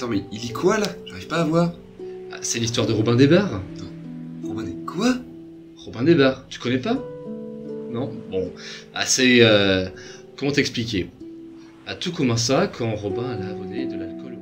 Attends, mais il lit quoi là? J'arrive pas à voir. Ah, c'est l'histoire de Robin des Bars. Robin des quoi? Robin des Bars, tu connais pas? Non? Bon, ah, c'est... euh, comment t'expliquer? Ah, Tout commença quand Robin alla abonner de l'alcool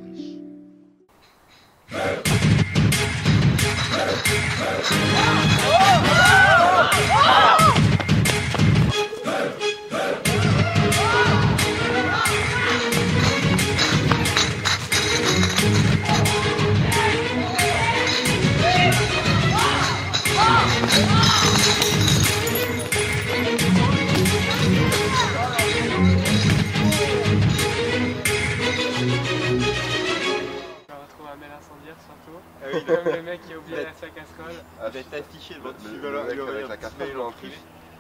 retrouver un bel incendiaire surtout. Comme le mec qui a oublié sa casserole. Avec affiché le Le, le, vas mec le- avec le- la casserole le- en plus,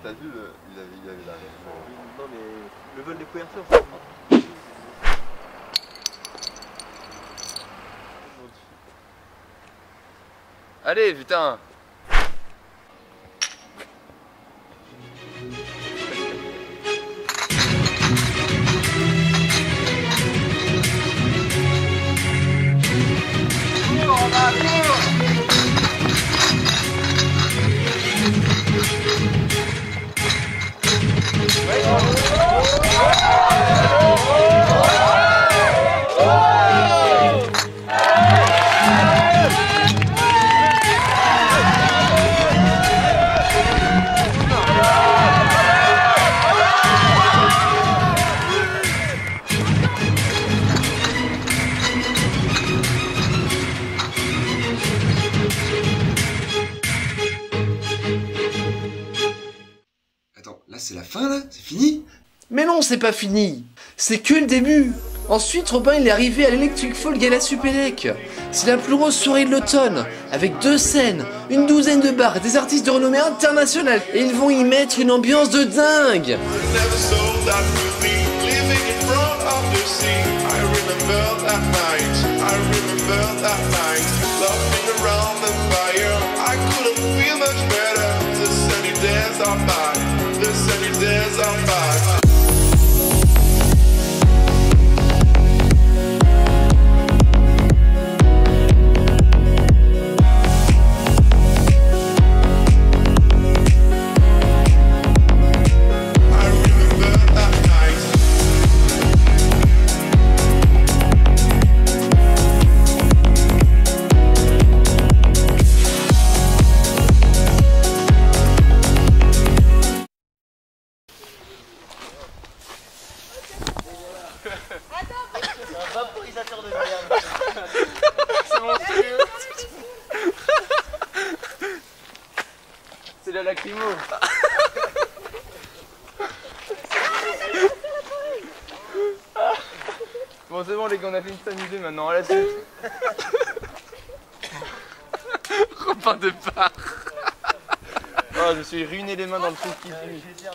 t'as vu, le, il, avait, il avait la Non mais le vol des couvertures. Allez, putain Là c'est la fin là C'est fini Mais non, c'est pas fini. C'est que le début. Ensuite, Robin il est arrivé à l'Electric Fall Gala Supélec. C'est la plus grosse soirée de l'automne, avec deux scènes, une douzaine de bars et des artistes de renommée internationale. Et ils vont y mettre une ambiance de dingue. never sold that with me living in front of the sea I remember that night I remember that night laughing around the fire I couldn't feel much better the sunny days are back the sunny days are back De merde. C'est mon. C'est la lacrymo. Bon c'est bon les gars on a fini de s'amuser maintenant à la suite. Robin des Bars Oh je me suis ruiné les mains dans le truc qui de bière.